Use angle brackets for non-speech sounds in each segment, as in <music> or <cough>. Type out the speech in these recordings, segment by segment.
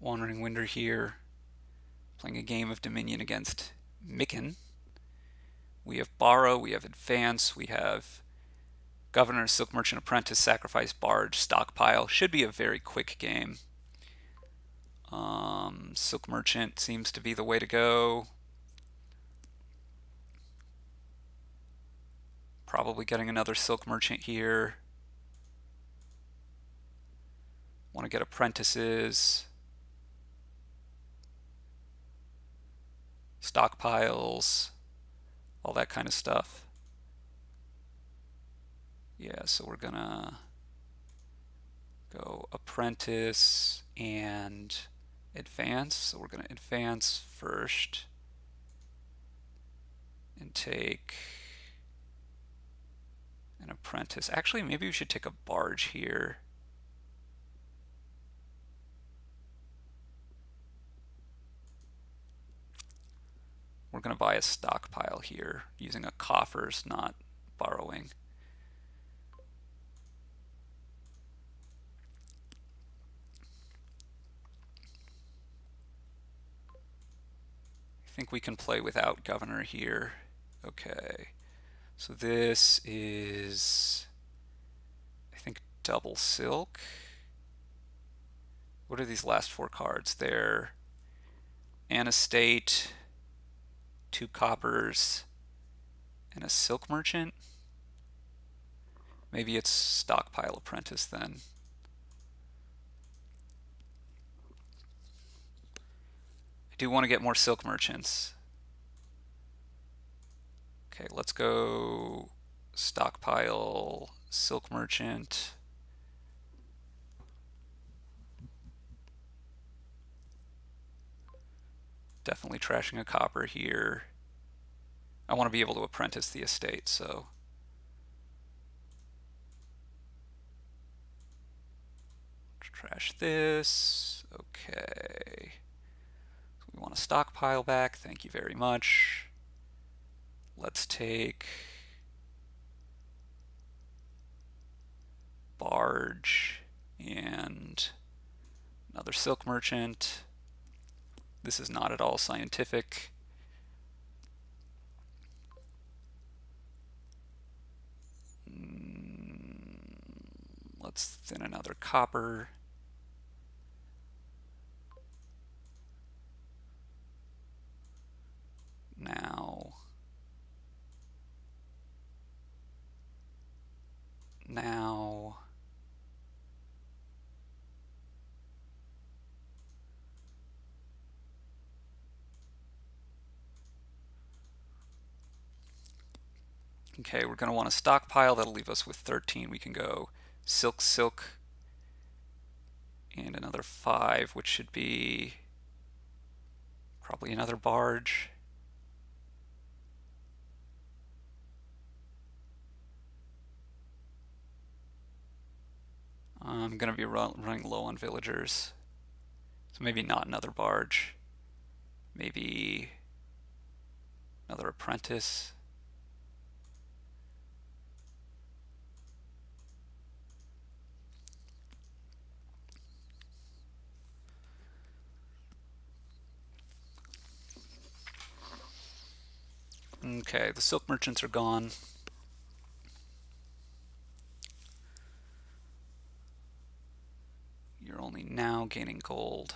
Wandering Winder here, playing a game of Dominion against Mikken. We have Borrow, we have Advance, we have Governor, Silk Merchant Apprentice, Sacrifice, Barge, Stockpile. Should be a very quick game. Um, Silk Merchant seems to be the way to go. Probably getting another Silk Merchant here. Want to get apprentices. Stockpiles. All that kind of stuff. Yeah, so we're gonna go apprentice and advance. So we're gonna advance first and take an apprentice. Actually, maybe we should take a barge here. We're going to buy a stockpile here using a coffers, not borrowing. I think we can play without governor here. Okay. So this is, I think, double silk. What are these last four cards? They're an estate, two coppers, and a silk merchant. Maybe it's stockpile apprentice then. I do want to get more silk merchants. Okay, let's go stockpile silk merchant. Definitely trashing a copper here. I want to be able to apprentice the estate, so. Trash this. Okay. we want to stockpile back. Thank you very much. Let's take barge and another silk merchant. This is not at all scientific. Mm, let's thin another copper. Now now Okay, we're going to want a stockpile. That'll leave us with 13. We can go silk, silk, and another 5, which should be probably another barge. I'm going to be run running low on villagers. So maybe not another barge. Maybe another apprentice. Okay, the silk merchants are gone. You're only now gaining gold.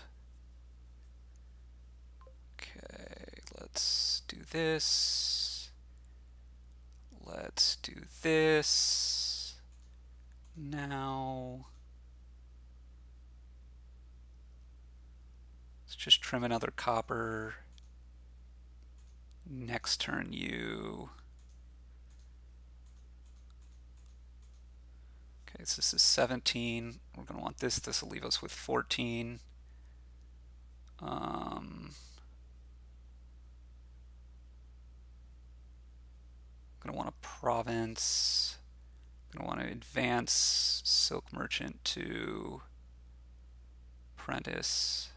Okay, let's do this. Let's do this. Now, let's just trim another copper. Next turn you Okay, so this is 17. We're going to want this. This will leave us with 14. Um, going to want a province. Going to want to advance Silk Merchant to Apprentice.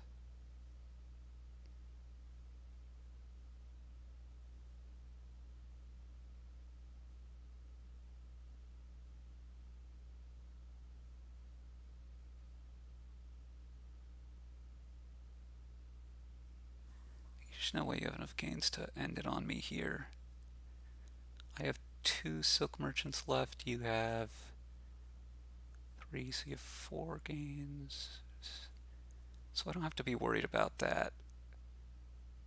There's no way you have enough gains to end it on me here. I have two silk merchants left. You have three, so you have four gains. So I don't have to be worried about that.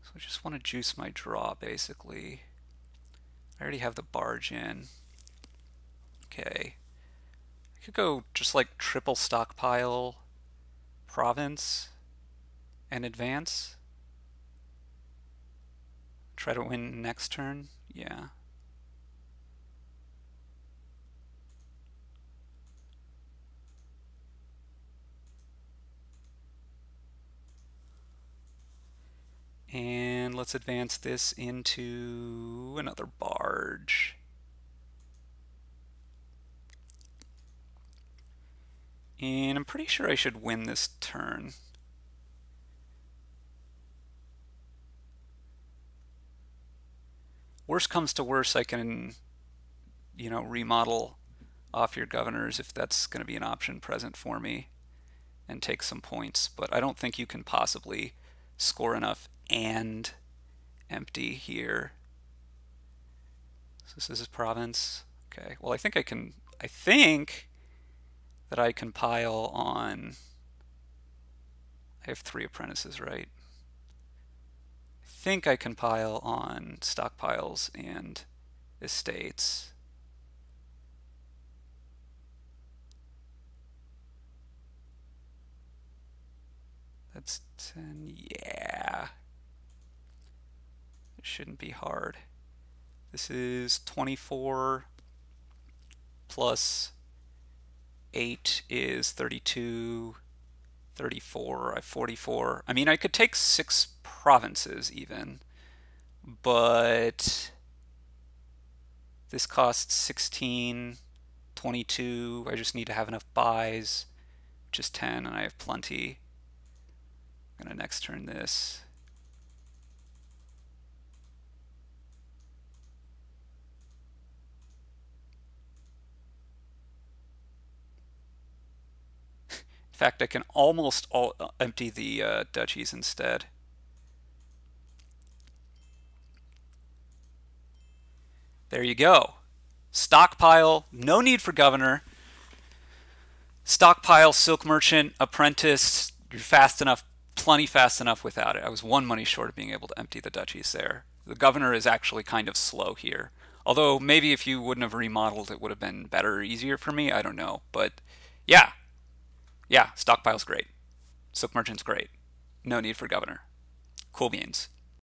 So I just want to juice my draw, basically. I already have the barge in. Okay. I could go just like triple stockpile province and advance. Try to win next turn. Yeah. And let's advance this into another barge. And I'm pretty sure I should win this turn. Worst comes to worst, I can, you know, remodel off your governors if that's going to be an option present for me and take some points. But I don't think you can possibly score enough and empty here. So this is province. Okay, well I think I can, I think that I can pile on, I have three apprentices, right? Think I can pile on stockpiles and estates. That's 10, yeah. It shouldn't be hard. This is 24 plus 8 is 32, 34, I have 44. I mean, I could take six provinces even, but this costs 16, 22. I just need to have enough buys, which is 10, and I have plenty. I'm going to next turn this. <laughs> In fact, I can almost all, uh, empty the uh, duchies instead. There you go. Stockpile, no need for governor. Stockpile, silk merchant, apprentice, you're fast enough, plenty fast enough without it. I was one money short of being able to empty the duchies there. The governor is actually kind of slow here. Although maybe if you wouldn't have remodeled, it would have been better or easier for me. I don't know. But yeah, yeah, stockpile's great. Silk merchant's great. No need for governor. Cool beans.